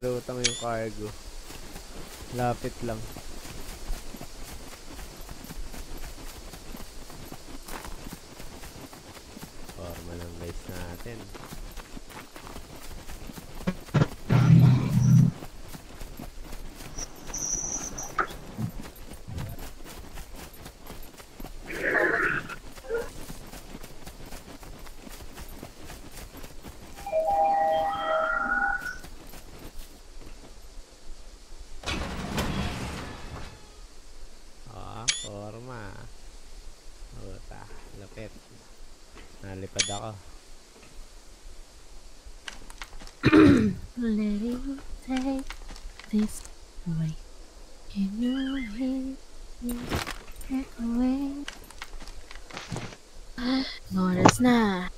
Lutang yung cargo. Lapit lang. Forma ng base natin. Nalipad ako. Let it take this away. Can you hear me away? Oras na.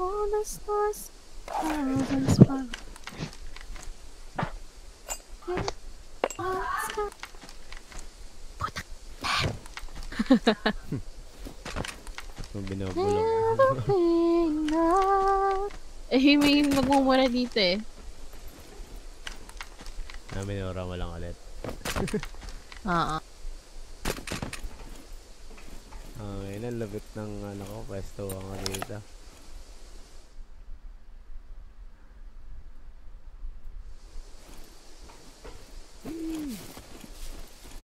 All the stars, thousands of Kung binubulong. Eh, may magmumura dito eh. Na minura mo lang ulit. Oo. Ah, yun ang labit ng ano ko, pwesto ako dito.